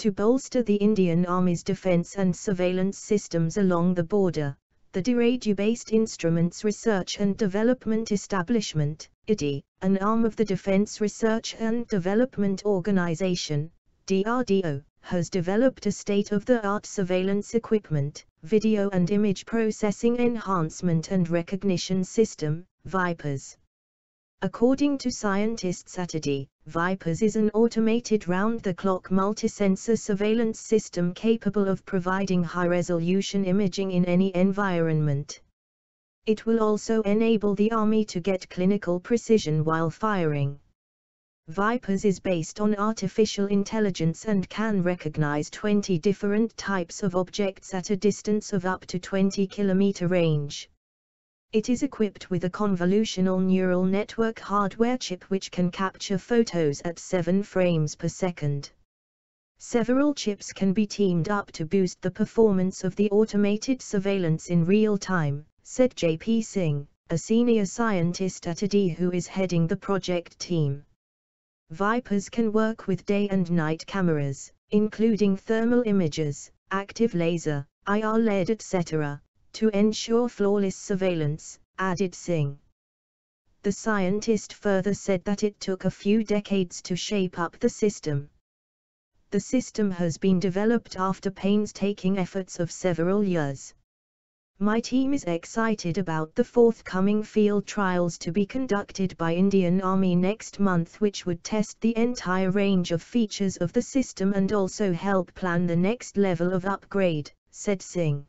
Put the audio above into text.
To bolster the Indian Army's defense and surveillance systems along the border, the Dehradun-based Instruments Research and Development Establishment, IRDE, an arm of the Defense Research and Development Organization, DRDO, has developed a state-of-the-art surveillance equipment, video and image processing enhancement and recognition system, VIPERS. According to scientists at IRDE, VIPERS is an automated round-the-clock multi-sensor surveillance system capable of providing high-resolution imaging in any environment. It will also enable the Army to get clinical precision while firing. Vipers is based on artificial intelligence and can recognize 20 different types of objects at a distance of up to 20 km range. It is equipped with a convolutional neural network hardware chip which can capture photos at 7 frames per second. Several chips can be teamed up to boost the performance of the automated surveillance in real time, said JP Singh, a senior scientist at IRDE who is heading the project team. Vipers can work with day and night cameras, including thermal imagers, active laser, IR LED etc., to ensure flawless surveillance, added Singh. The scientist further said that it took a few decades to shape up the system. The system has been developed after painstaking efforts of several years. My team is excited about the forthcoming field trials to be conducted by Indian Army next month which would test the entire range of features of the system and also help plan the next level of upgrade, said Singh.